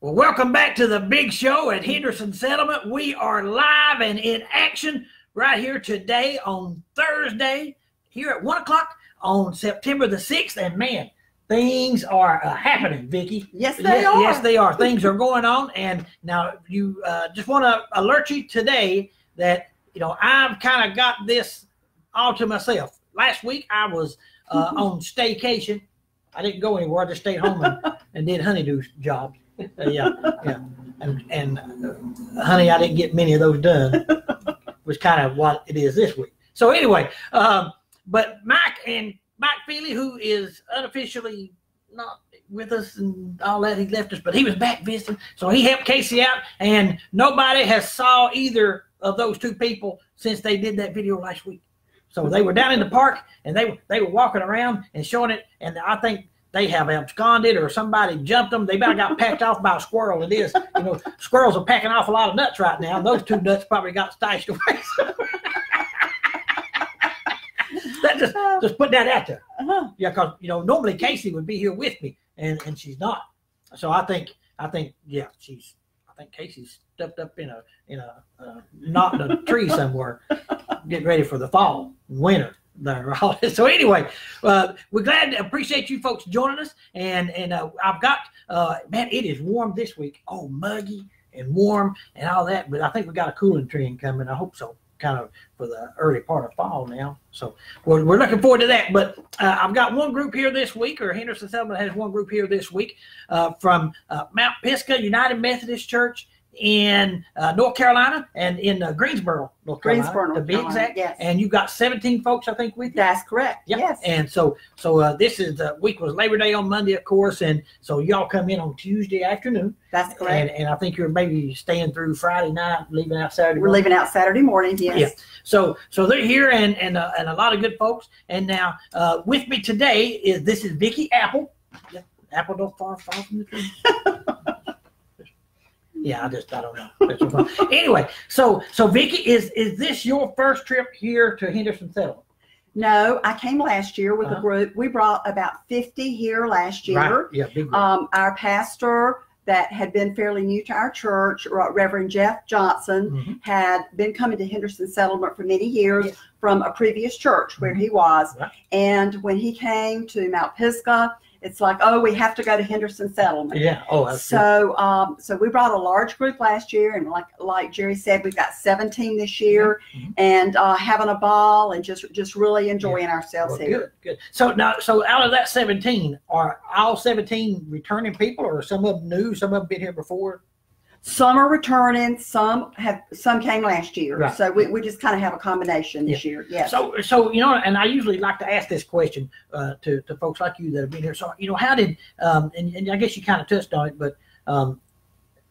Well, welcome back to the big show at Henderson Settlement. We are live and in action right here today on Thursday, here at one o'clock on September the 6th. And man, things are uh, happening, Vickie. Yes, they are. Yes, they are. things are going on. And now you uh, just want to alert you today that, you know, I've kind of got this all to myself. Last week I was uh, on staycation. I didn't go anywhere. I just stayed home and, and did honeydew jobs. Yeah, yeah. And, and uh, honey, I didn't get many of those done, which kind of what it is this week. So anyway, um, but Mike and Mike Feely, who is unofficially not with us and all that, he left us, but he was back visiting, so he helped Casey out, and nobody has saw either of those two people since they did that video last week. So they were down in the park and they were they were walking around and showing it, and I think they have absconded or somebody jumped them. They about got packed off by a squirrel. It is, you know, squirrels are packing off a lot of nuts right now. Those two nuts probably got stashed away. that just just put that out there. Uh-huh. Yeah, because you know normally Casey would be here with me, and and she's not. So I think I think yeah, she's I think Casey's stepped up in a in a uh, knot in a tree somewhere, getting ready for the fall, winter. There. So anyway, uh, we're glad to appreciate you folks joining us, and and uh, I've got uh, man, it is warm this week. Oh, muggy and warm and all that, but I think we got a cooling trend coming. I hope so kind of for the early part of fall now. So we're, we're looking forward to that. But uh, I've got one group here this week, or Henderson Settlement has one group here this week uh, from uh, Mount Pisgah United Methodist Church in uh, North Carolina and in uh, Greensboro, North Carolina, Greensboro, to be Carolina, exact. yes. And you've got 17 folks, I think, with you. That's correct. Yep. Yes. And so, so uh, this is the week was Labor Day on Monday, of course, and so y'all come in on Tuesday afternoon, That's correct. and I think you're maybe staying through Friday night, leaving out Saturday. We're morning. leaving out Saturday morning. Yes. Yeah. So so they're here and and uh, and a lot of good folks. And now uh, with me today is this is Vickie Apple. Apple don't far fall from the tree. yeah, I just I don't know. That's so fun. anyway, so so Vickie, is is this your first trip here to Henderson Settlement? No, I came last year with Uh-huh. a group. We brought about 50 here last year. Right. Yeah, big. group. Um, our pastor that had been fairly new to our church, Reverend Jeff Johnson, Mhm. had been coming to Henderson Settlement for many years Yeah. from a previous church where he was. Right. And when he came to Mount Pisgah, it's like, oh, we have to go to Henderson Settlement. Yeah. Oh. So, um, so we brought a large group last year, and like like Jerry said, we've got 17 this year, Mhm. and uh, having a ball and just just really enjoying ourselves Well, here. good, good. So now, so out of that seventeen, are all seventeen returning people, or some of them new? Some of them been here before. Some are returning, some have some came last year, Right. so we, we just kind of have a combination this year. Yes. So, so you know, and I usually like to ask this question uh, to to folks like you that have been here. So, you know, how did um, and, and I guess you kind of touched on it, but um,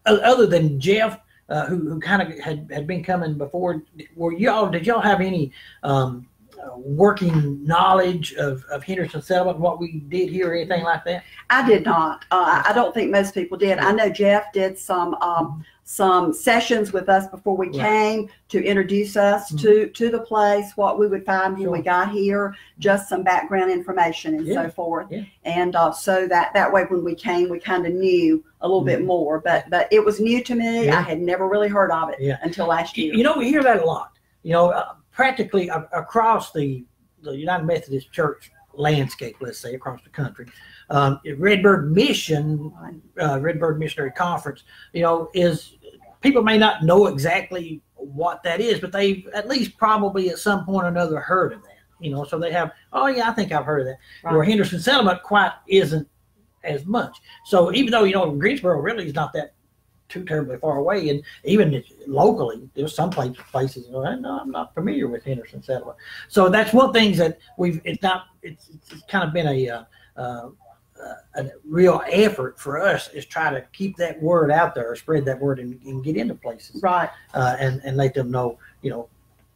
other than Jeff, uh, who who kind of had had been coming before, were y'all did y'all have any um, working knowledge of of Henderson Settlement, what we did here, or anything like that? I did not. Uh, I don't think most people did. I know Jeff did some um, some sessions with us before we Right. came to introduce us to to the place, what we would find when we got here, just some background information and Yeah. so forth. Yeah. And uh, so that that way, when we came, we kind of knew a little bit Mhm. more. But but it was new to me. Yeah. I had never really heard of it until last year. you know, we hear that a lot. You know, uh, practically a- across the the United Methodist Church landscape, let's say across the country, um, Redbird Mission, uh, Redbird Missionary Conference, you know, is people may not know exactly what that is, but they've at least probably at some point or another heard of that. You know, so they have, oh yeah, I think I've heard of that. Where Henderson Settlement quite isn't as much. So even though you know Greensboro really is not that too terribly far away, and even locally, there's some places, places no, I'm not familiar with Henderson Settlement. So that's one thing that we've. It's not. It's, it's kind of been a. Uh, uh, a real effort for us is try to keep that word out there, spread that word, and, and get into places, Right. uh, and and let them know, you know,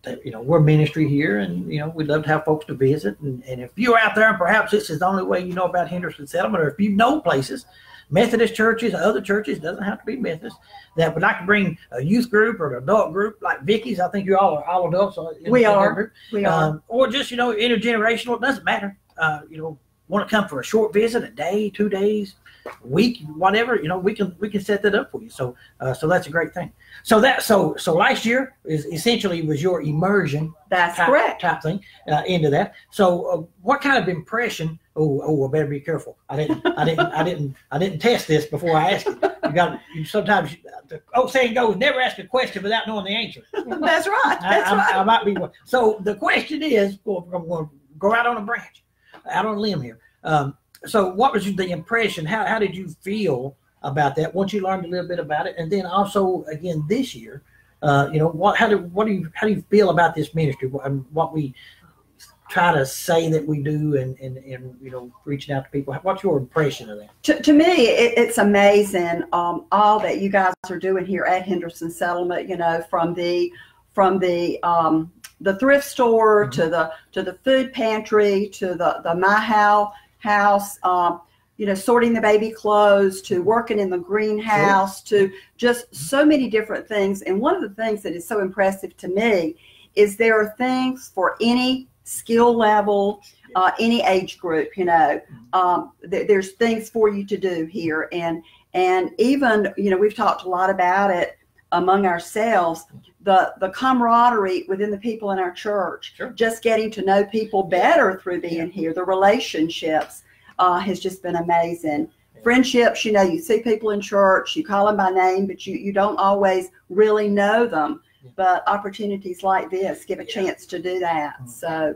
that you know we're ministry here, and you know we'd love to have folks to visit. And, and if you're out there, and perhaps this is the only way you know about Henderson Settlement, or if you know places, Methodist churches, other churches, doesn't have to be Methodist, that would like to bring a youth group or an adult group like Vickie's. I think you all are all adults. uh, We are. group. We are. Um, or just you know intergenerational. It doesn't matter. Uh, you know, want to come for a short visit, a day, two days. Week, whatever, you know, we can we can set that up for you. So uh, so that's a great thing. So that so so last year is essentially was your immersion That's type, correct. type thing uh, into that. So uh, what kind of impression? Oh oh, I better be careful. I didn't I didn't I didn't I didn't test this before I asked it. You got you sometimes the old saying goes, never ask a question without knowing the answer. That's right. That's I, right. I might be one. So the question is, well, I'm going to go out on a branch, out on a limb here. Um, so what was the impression? How, how did you feel about that once you learned a little bit about it? And then also again this year, uh, you know, what, how do, what do you, how do you feel about this ministry and what we try to say that we do and, and, and, you know, reaching out to people? What's your impression of that? to, to me, it, it's amazing um, all that you guys are doing here at Henderson Settlement. You know, from the from the um, the thrift store Mhm. to the to the food pantry to the the My How house. Um, you know, sorting the baby clothes to working in the greenhouse to just so many different things. And one of the things that is so impressive to me is there are things for any skill level, uh, any age group. You know, um, th- there's things for you to do here and and even you know we've talked a lot about it among ourselves the the camaraderie within the people in our church Sure. just getting to know people better through being here the relationships uh, has just been amazing friendships you know you see people in church you call them by name but you you don't always really know them Yeah. but opportunities like this give a Yeah. chance to do that Mhm. so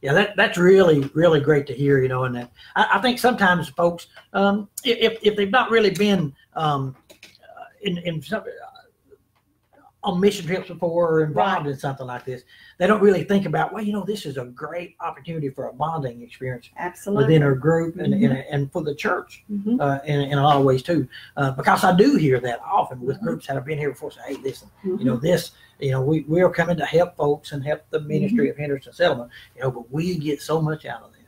Yeah, that that's really really great to hear. You know, and that I, I think sometimes folks, um, if if they've not really been um, uh, in in some, on mission trips before or involved in something like this, they don't really think about. Well, you know, this is a great opportunity for a bonding experience absolutely within our group and and, and for the church Mhm. uh, in in a lot of ways too. Uh, because I do hear that often with Mhm. groups that have been here before. Say, hey, listen you know this you know we, we are coming to help folks and help the ministry of henderson settlement you know but we get so much out of that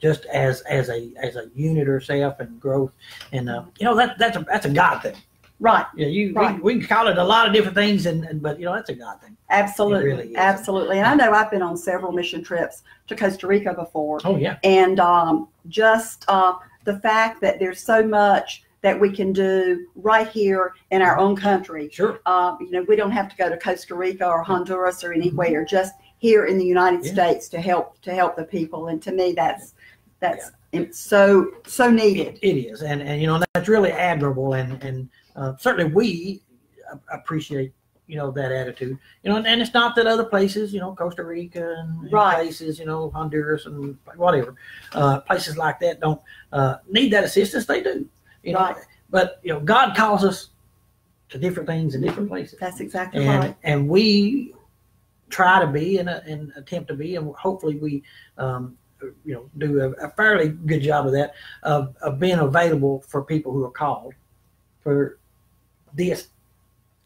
just as as a as a unit ourselves and growth and uh, you know that that's a that's a god thing right yeah you Right. we, we can call it a lot of different things and, and but you know that's a god thing Absolutely, really absolutely. And I know I've been on several mission trips to Costa Rica before, oh yeah and um, just uh, the fact that there's so much that we can do right here in our own country. sure Uh, you know, we don't have to go to Costa Rica or Honduras or anywhere. Just here in the United Mm-hmm. Yeah. States to help to help the people. And to me, that's that's it's so so needed. it, it is and and you know that's really admirable and and uh, certainly we appreciate you know that attitude you know and, and it's not that other places you know costa rica and, and Right. places you know honduras and whatever uh, places like that don't uh, need that assistance they do you know but you know god calls us to different things in different places That's exactly and right. and we try to be and, and attempt to be and hopefully we um, you know do a, a fairly good job of that of, of being available for people who are called for this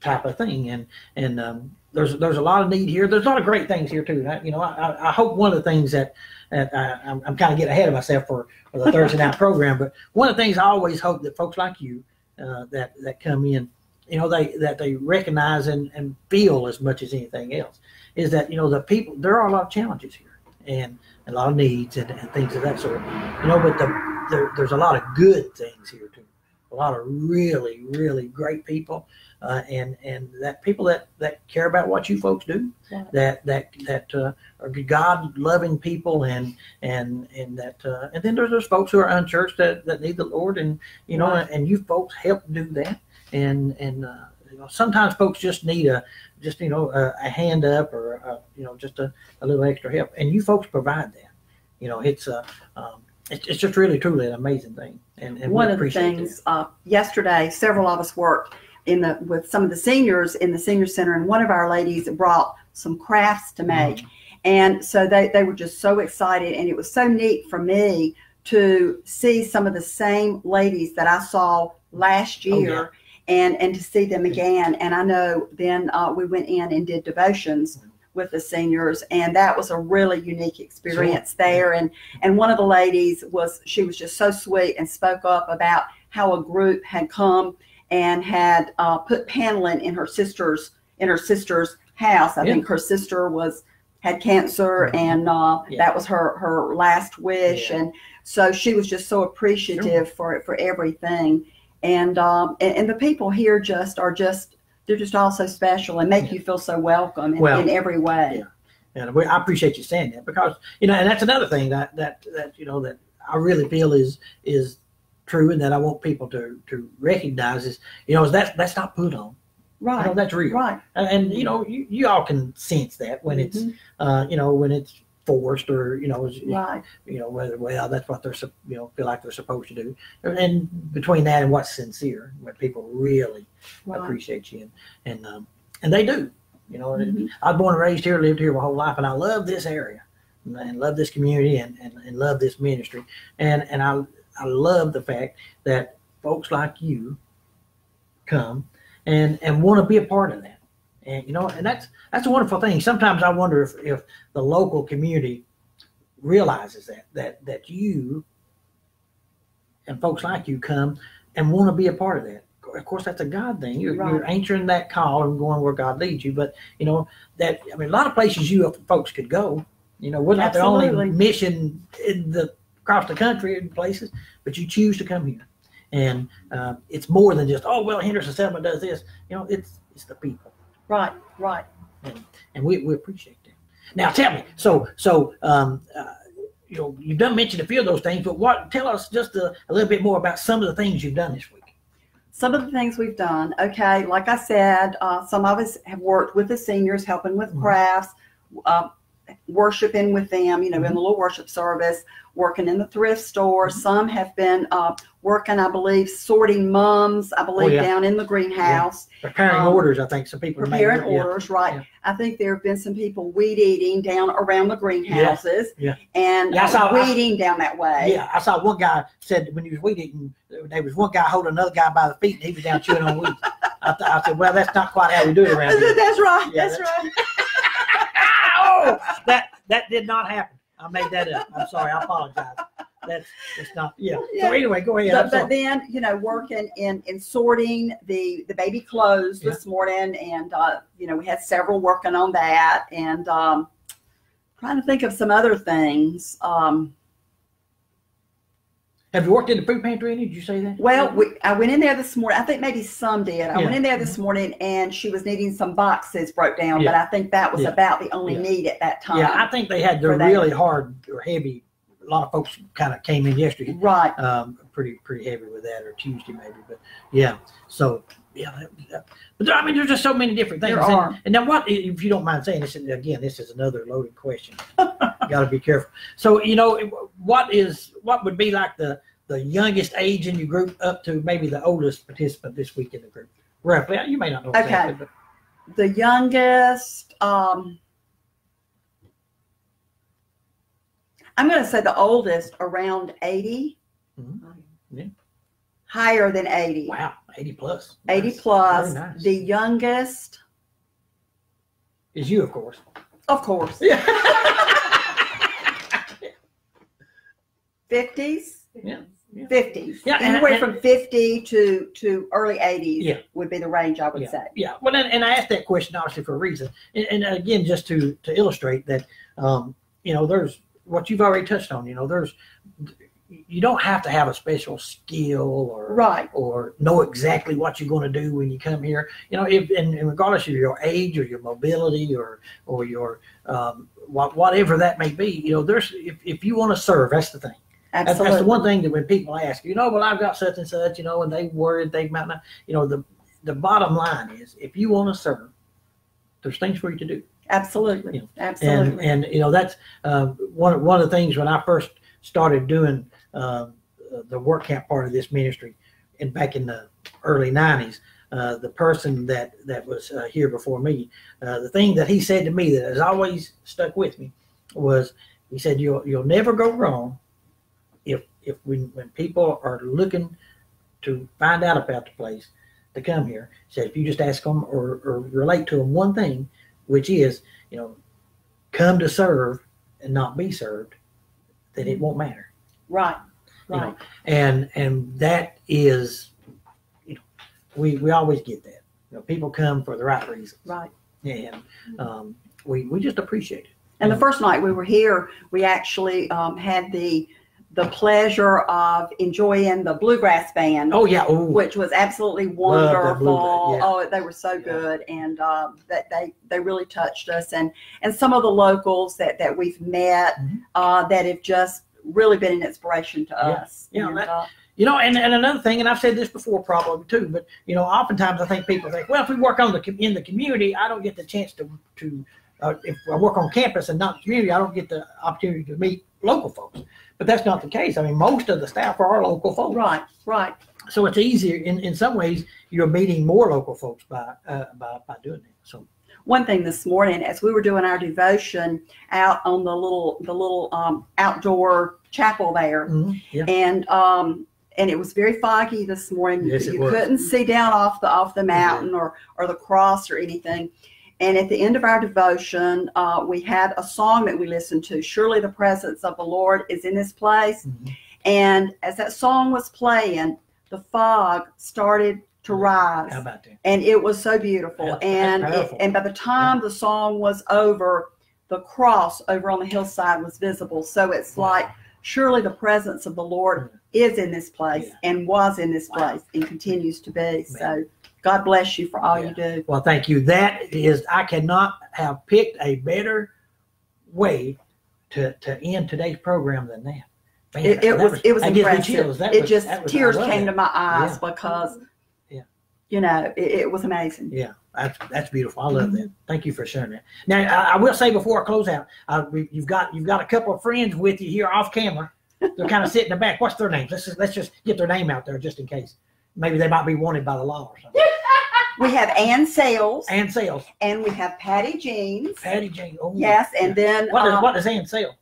type of thing. And and um, there's there's a lot of need here. There's a lot of great things here too. I, you know I, I hope one of the things that that I, I'm, I'm kind of getting ahead of myself for, for the Thursday night program. But one of the things I always hope that folks like you uh, that that come in you know they that they recognize and, and feel as much as anything else is that you know the people there are a lot of challenges here and a lot of needs and, and things of that sort. You know but the, there, there's a lot of good things here too a lot of really really great people uh, and and that people that that care about what you folks do Right. that that that uh, are god loving people and and and that uh, and then there's those folks who are unchurched that, that need the lord and you know Right. and you folks help do that and and uh, you know sometimes folks just need a just you know a, a hand up or a, you know just a, a little extra help and you folks provide that you know it's uh, um, it's, it's just really truly an amazing thing and, and we one of the things uh, yesterday several of us worked in the with some of the seniors in the senior center and one of our ladies brought some crafts to make. And so they, they were just so excited and it was so neat for me to see some of the same ladies that i saw last Oh, year and and to see them again. And i know then uh, we went in and did devotions with the seniors and that was a really unique experience there and and one of the ladies was she was just so sweet and spoke up about how a group had come and had uh, put paneling in her sister's in her sister's house. I Yeah. think her sister was had cancer Mhm. and uh, Yeah. that was her her last wish Yeah. and So she was just so appreciative for it for everything, and um, and, and the people here just are just they're just all so special and make Yeah. you feel so welcome in, Well, in every way. yeah. And we, I appreciate you saying that because you know, and that's another thing that that that you know that I really feel is is true, and that I want people to to recognize is you know is that's that's not put on. You know, Right, that's real. right. And, and, you know, you, you all can sense that when it's Mhm. uh, you know when it's forced or you know right, you know whether well that's what they're you know feel like they're supposed to do, and between that and what's sincere, when people really right. appreciate you and and, um, and they do. You know, Mhm. I was born and raised here, lived here my whole life, and I love this area and, and love this community and, and, and love this ministry. And and I I love the fact that folks like you come and and want to be a part of that. And you know, and that's that's a wonderful thing. Sometimes I wonder if, if the local community realizes that that that you and folks like you come and want to be a part of that. Of course, that's a God thing. You're, you're answering that call and going where God leads you. But you know that I mean, a lot of places you folks could go. You know, we're not the only mission in the across the country in places, but you choose to come here, and uh, it's more than just oh well, Henderson Settlement does this. You know, it's it's the people, Right, right. and we, we appreciate that. Now, tell me, so so um, uh, you know, you've done mention a few of those things, but what? Tell us just a, a little bit more about some of the things you've done this week. Some of the things we've done, okay, like I said, uh, some of us have worked with the seniors, helping with Mhm. crafts, uh, worshiping with them, you know, in Mhm. the little worship service, working in the thrift store. Mm-hmm. Some have been uh, working, I believe, sorting mums, I believe, Oh, yeah. down in the greenhouse, Preparing Um, orders, I think some people are preparing making. Yeah. orders, right? yeah. I think there have been some people weed eating down around the greenhouses yeah. and Yeah, I saw- I- eating down that way. Yeah, I saw one guy said when he was weed eating, there was one guy holding another guy by the feet, and he was down chewing on weeds. I, th- I said, well, that's not quite how we do it around here. That's right. Yeah, that's right. oh, that that did not happen. I made that up. I'm sorry. I apologize. That's that's not. Yeah. Yeah. So anyway, go ahead. But, but then, you know, working in, in sorting the, the baby clothes Yeah. this morning and, uh, you know, we had several working on that and, um, trying to think of some other things. Um, Have you worked in the food pantry any? Did you say that? well, we, I went in there this morning. I think maybe some did. I Yeah. went in there this morning and she was needing some boxes broke down, Yeah. but I think that was Yeah. about the only need at that time. yeah, I think they had the really hard or heavy. A lot of folks kind of came in yesterday. right. um, pretty pretty heavy with that, or Tuesday maybe. But yeah, so yeah, but there, I mean, there's just so many different things. There and, are. and now, what if you don't mind saying this? and Again, this is another loaded question. Got to be careful. So you know, what is what would be like the the youngest age in your group up to maybe the oldest participant this week in the group? Roughly, you may not know exactly, but The youngest, um, I'm going to say the oldest around 80. Mhm. Yeah. Higher than 80. wow, eighty plus. 80 Nice. plus. Very nice. The youngest, is you, of course. of course, Yeah. 50s. Yeah, yeah. 50s. Yeah, and- Anywhere and- from 50 to, to early 80s Yeah. would be the range I would yeah, say. Yeah. Well, and, and I asked that question obviously for a reason, and, and again, just to to illustrate that, um, you know, there's what you've already touched on. You know, there's you don't have to have a special skill or Right. or know exactly what you're going to do when you come here. You know, if and, and regardless of your age or your mobility or or your um, what, whatever that may be, you know, there's if, if you want to serve, that's the thing. That's, Absolutely. that's the one thing that when people ask, you know, well, I've got such and such, you know, and they worried they might not, you know, the the bottom line is if you want to serve, there's things for you to do. Absolutely. Yeah. Absolutely. And and you know that's uh, one one of the things when I first started doing uh, the work camp part of this ministry, and back in the early '90s, uh, the person that that was uh, here before me, uh, the thing that he said to me that has always stuck with me was he said you'll you'll never go wrong if if when when people are looking to find out about the place to come here. He said if you just ask them or, or relate to them one thing, which is you know come to serve and not be served, then it won't matter. right. You Right. know, and and that is, you know, we we always get that. You know, people come for the right reasons, Right. and um, we we just appreciate it. And the first night we were here, we actually um, had the the pleasure of enjoying the bluegrass band, Oh yeah. Oh, which was absolutely wonderful. yeah. Oh, they were so Yeah. good, and um, that they they really touched us. And and some of the locals that that we've met Mhm. uh, that have just really been an inspiration to Yeah. us. Yeah, And, that- uh, You know, and, and another thing, and I've said this before probably too, but you know, oftentimes I think people think, well, if we work on the in the community, I don't get the chance to to uh, if I work on campus and not the community, I don't get the opportunity to meet local folks. But that's not the case. I mean, most of the staff are local folks, right, right. so it's easier in, in some ways. You're meeting more local folks by uh, by by doing that. So one thing this morning as we were doing our devotion out on the little the little um, outdoor chapel there mhm, yeah, and um and it was very foggy this morning Yes, it you couldn't see down off the off the mountain or or the cross or anything and at the end of our devotion uh, we had a song that we listened to surely the presence of the lord is in this place mhm. and as that song was playing the fog started to rise how about that? and it was so beautiful. That's- that's and it, and by the time the song was over, the cross over on the hillside was visible. So it's Wow. like surely the presence of the Lord is in this place Yeah. and was in this place and continues to be. So God bless you for all Yeah. you do. Well, thank you. That is, I cannot have picked a better way to, to end today's program than that. Man, It, it that was it was impressive. it was- just was- tears came that. to my eyes Yeah. because Yeah. you know it, it was amazing. Yeah, that's that's beautiful. I love Mm-hmm. that. Thank you for sharing that. Now, I, I will say before I close out, uh, you've got you've got a couple of friends with you here off camera. They're kind of sitting in the back. What's their names? Let's just, let's just get their name out there just in case. Maybe they might be wanted by the law or something. We have Ann Sales Ann Sales, and we have Patty James. Patty Jane. Oh, Yes, and then What does um, what does Ann sell?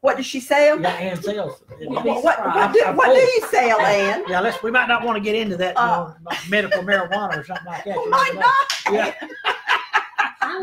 what does she sell? You got Ann Sales. What, what, what, do, what do you sell, Ann? Yeah, let's. We might not want to get into that, you Uh, know, medical marijuana or something like that. Oh You my. God! Yeah,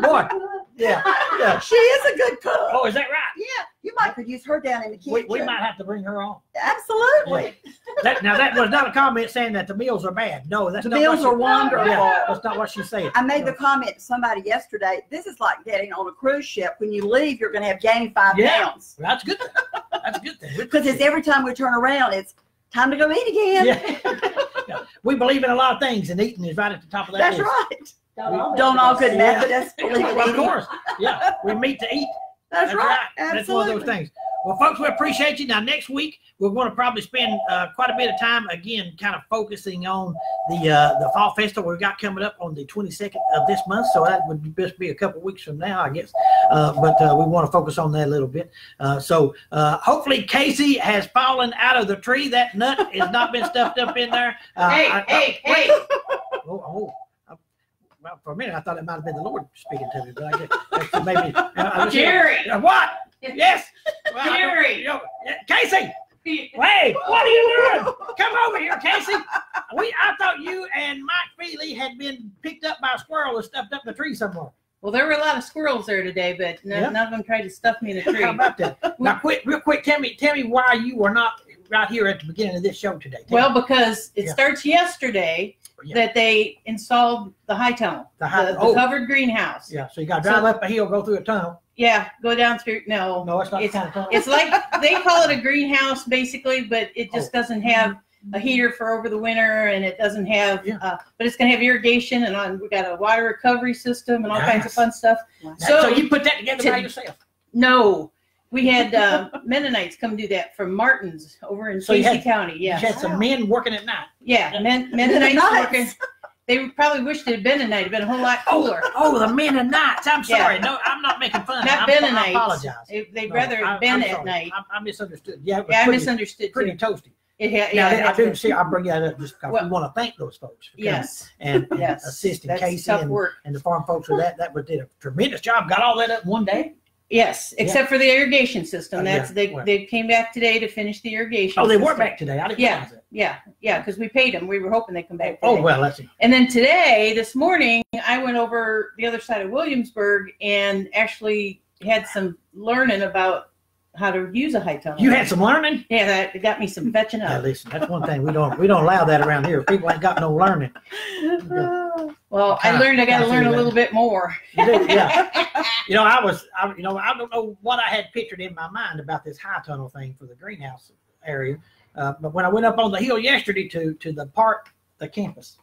boy. Yeah, yeah. She is a good cook. Oh, is that right? Yeah, you might could use her down in the kitchen. We, we might have to bring her on. Absolutely. That, now that was not a comment saying that the meals are bad. No, that's The not meals what she- are wonderful. Yeah, that's not what she said. I made the comment to somebody yesterday. This is like getting on a cruise ship. When you leave, you're going to have gained five Yeah. pounds That's a good. Thing. That's a good thing. because it's every time we turn around, it's time to go eat again. Yeah. Yeah. We believe in a lot of things, and eating is right at the top of that That's list. right. All Don't all good Yeah. Methodists believe in Of course. Yeah, we meet to eat. That's, right. That's one of those things. Well, folks, we appreciate you. Now, next week we're going to probably spend uh, quite a bit of time again, kind of focusing on the uh, the fall festival we've got coming up on the 22nd of this month. So that would just be a couple weeks from now, I guess. Uh, but uh, we want to focus on that a little bit. Uh, so uh, hopefully Casey has fallen out of the tree. That nut has not been stuffed up in there. Uh, Hey, I- hey, hey. Oh, oh. I- Well, for a minute, I thought it might have been the Lord speaking to me, but I guess maybe. uh, I was- Jerry. Uh, What? Yes. Well, Jerry. you know, Casey. Hey, what are you doing? Come over here, Casey. We, I thought you and Mike Feely had been picked up by a squirrel and stuffed up in the tree somewhere. Well, there were a lot of squirrels there today, but no, Yeah. none of them tried to stuff me in a tree. How about that? Now, quick, real quick, tell me, tell me why you were not right here at the beginning of this show today. Tell Well, me. because it Yeah. starts yesterday Yeah. that they installed the high tunnel, The high- the, the oh. covered greenhouse. yeah, so you got to drive So- up a hill, go through a tunnel. Yeah, go down through. No, No, it's not It's- kind of tunnel. it's like they call it a greenhouse basically, but it just Oh. doesn't have a heater for over the winter, and it doesn't have. Yeah. Uh, but it's gonna have irrigation, and on, we got a water recovery system and all kinds of fun stuff. so, so- you put that together by yourself. No, we had uh, Mennonites come do that from Martin's over in So you Casey had- County. You Yeah, had some men working at night. yeah, Men, Mennonites Nice. working. They probably wished it had been at night. It'd been a whole lot cooler. Oh, the men at night. I'm Yeah. sorry. No, I'm not making fun. Not I'm, Mennonites. I apologize. They- They'd No, rather I- have been I'm at sorry. night. I, I misunderstood. Yeah, it was Yeah, I pretty, misunderstood pretty too. toasty. It Now, yeah, it I had do been- see. I bring that up just because Well- we want to thank those folks for coming Yes, and, and yes. assisting That's Casey tough and, work. and the farm folks with that. That was did a tremendous job. Got all that up in one day. Yes, except for the irrigation system. Oh, That's yeah, they they came back today to finish the irrigation. Oh, they were system. back today. I didn't Yeah. realize that. Yeah, yeah, because we paid them. We were hoping they'd come back. Oh today. well, that's it. And then today, this morning, I went over the other side of Williamsburg and actually had some learning about how to use a high tunnel. You had some learning. yeah, that got me some fetching Yeah, up. listen, that's one thing we don't we don't allow that around here. People ain't got no learning. Well, I learned I got to learn a little bit more. You do, yeah. You know, I was, I, you know, I don't know what I had pictured in my mind about this high tunnel thing for the greenhouse area. Uh, but when I went up on the hill yesterday to to the park, the campus,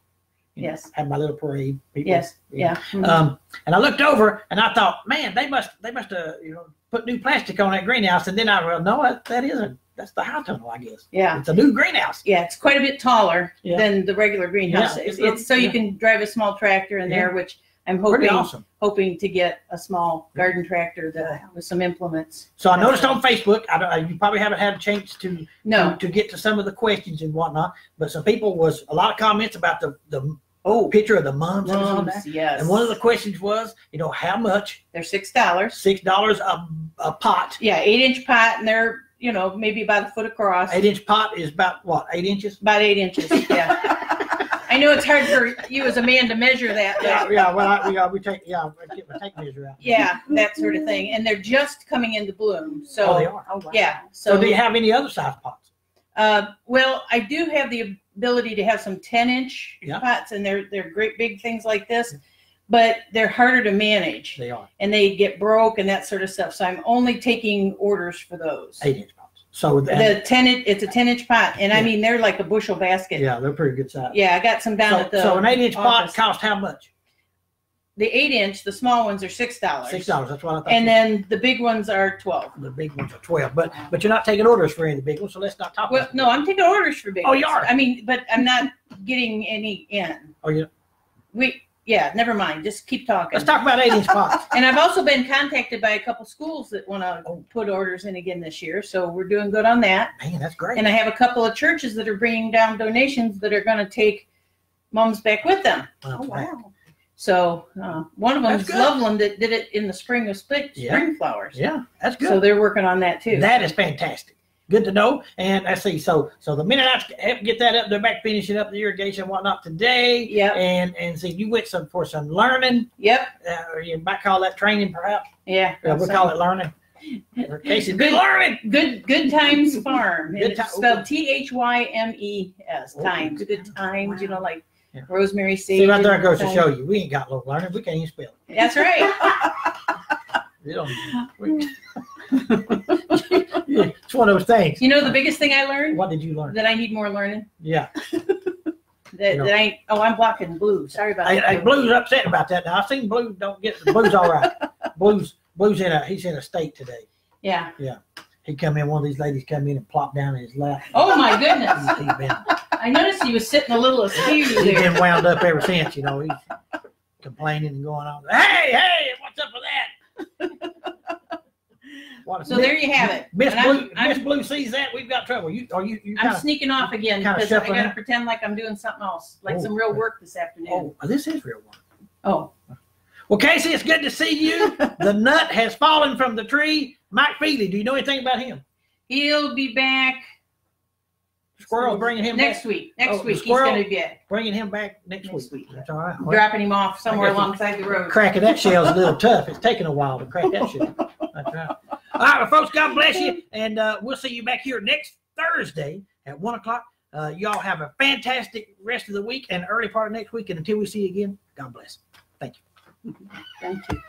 you know, Yes. had my little parade. People, Yes, know, yeah. Um, and I looked over and I thought, man, they must they must have you know put new plastic on that greenhouse. And then I realized, no, that, that isn't. That's the high tunnel, I guess. Yeah. It's a new greenhouse. Yeah, it's quite a bit taller Yeah. than the regular greenhouse. Yeah, it's, it's- so you can drive a small tractor in there, which I'm hoping awesome. hoping to get a small garden tractor that with some implements. So I noticed on Facebook, I don't, you probably haven't had a chance to No. to get to some of the questions and whatnot, but some people was a lot of comments about the the Oh, picture of the mums. that was on mums, there. yes. And one of the questions was, you know, how much? they're six dollars. Six dollars a a pot. Yeah, eight inch pot, and they're you know maybe about a foot across. Eight inch pot is about what? Eight inches. About eight inches. Yeah. I know it's hard for you as a man to measure that, but Yeah, yeah. Well, I, we uh, we take yeah, I get my tape measure out. yeah, that sort of thing. And they're just coming into bloom. So Oh, they are. Oh, wow. yeah. So, So, do you have any other size pots? uh, well, I do have the ability to have some ten inch Yeah. pots, and they're they're great big things like this, but they're harder to manage, They are and they get broke and that sort of stuff. So I'm only taking orders for those. eight inch pots. So the, The ten inch, it's a ten inch pot, and I mean they're like a bushel basket. yeah, they're pretty good size. Yeah, I got some down So, at the. so an eight inch pot office. cost how much? The eight inch, the small ones are six dollars. Six dollars. That's what I thought. And then the big ones are twelve. the big ones are twelve. But but you're not taking orders for any big ones, so let's not talk. Well, about no, I'm taking orders for big. Oh, ones. you are? I mean, but I'm not getting any in. Oh, yeah. We, yeah, never mind. Just keep talking. Let's talk about eight inch pots. And I've also been contacted by a couple schools that want to Oh. put orders in again this year, so we're doing good on that. Man, that's great. And I have a couple of churches that are bringing down donations that are going to take mums back with them. Well, Oh, wow. So uh, one of them is. Loveland that did it in the spring of spring, Yeah. spring flowers. Yeah, that's good. So they're working on that too. That is fantastic. Good to know. And I see. So, so the minute I get that up, they're back finishing up the irrigation and whatnot today. Yeah. And and see, you went some for some learning, Yep. uh, or you might call that training, perhaps. Yeah. Yeah, we call it learning. Casey, good learning. Good Good Times Farm. Good And it's spelled T H Y M E S. Times. good Good times. You know, like Yeah. rosemary seed. See, right there goes to show you, we ain't got little learning. We can't even spell it. That's right. We don't. we- Yeah, it's one of those things. You know the biggest thing I learned What did you learn? that I need more learning. Yeah, That, that I oh I'm blocking blue. Sorry about I, that. I, Blue's upset about that. Now I've seen Blue don't get Blue's all right. Blue's Blue's in a he's in a state today. Yeah. Yeah. He come in, one of these ladies come in and plop down in his lap. Oh my goodness. He's, been I noticed he was sitting a little askew he's been wound up ever since. You know, he's complaining and going on. Hey, hey, what's up with that? What So there you have it. Miss And I'm- Blue, I'm- Miss Blue sees that we've got trouble. You are you you I'm sneaking off again because I got to pretend like I'm doing something else, like Oh, some real work this afternoon. oh this is real work. Oh, Well, Casey, it's good to see you. the nut has fallen from the tree. Mike Feely, do you know anything about him? he'll be back Squirrel bringing him next back, week. Next Oh, week he's squirrel? going to be back, bringing him back next, Next week. week. That's all right. Well, dropping him off somewhere I guess he- alongside the road. cracking that shell's a little tough. It's taking a while to crack that shell. That's right. All right, well, folks, God bless you. And uh, we'll see you back here next Thursday at 1 o'clock. Uh, y'all have a fantastic rest of the week and early part of next week. And until we see you again, God bless. Thank you. Thank you.